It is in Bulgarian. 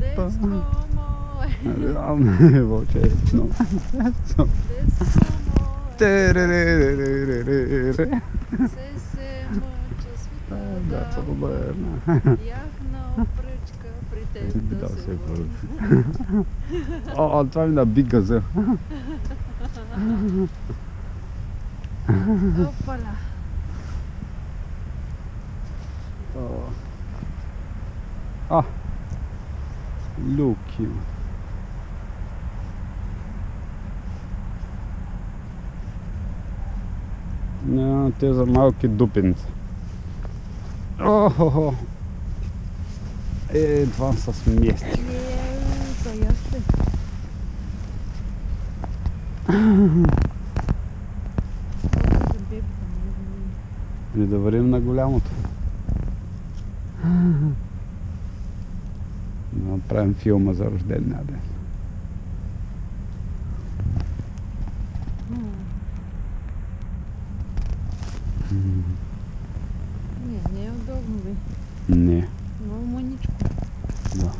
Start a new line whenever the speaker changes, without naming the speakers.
Детство мое,
Вълче, но.
детство мое,
Теререререререр.
се се мъча света
Да,
да
по-добре.
Бях на пръчка при теб
Да се върна. О, това ми наби
Opala.
Oh. Ah. Look you. No, to za małki dupiec. Ohoho. E, dwa sa.
Nie, to jasne.
Не да вървим на голямото. Да направим филма за рождения ден.
Не, не е удобно бе.
Не,
Много маничко.
да.